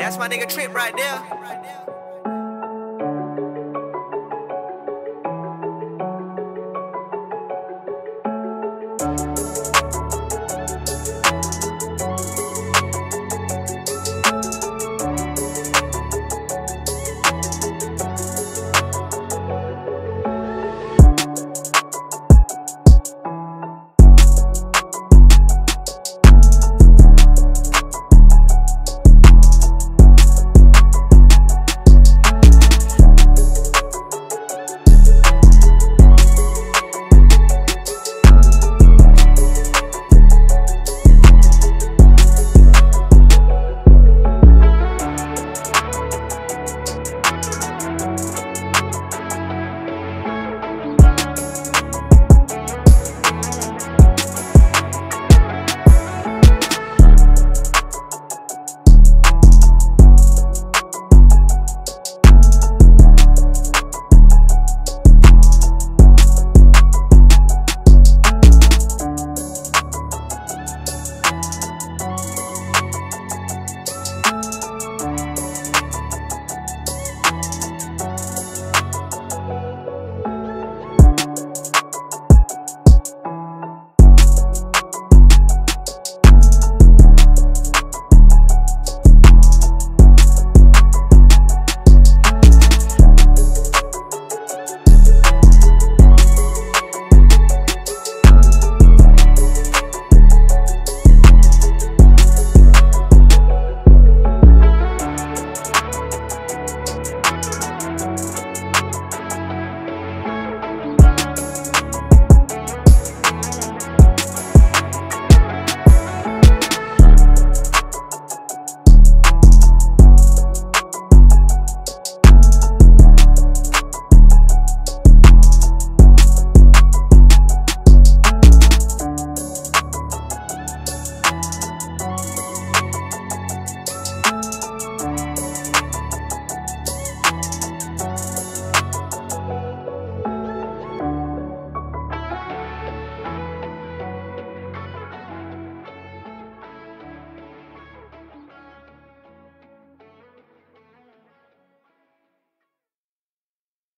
That's my nigga Trip right there.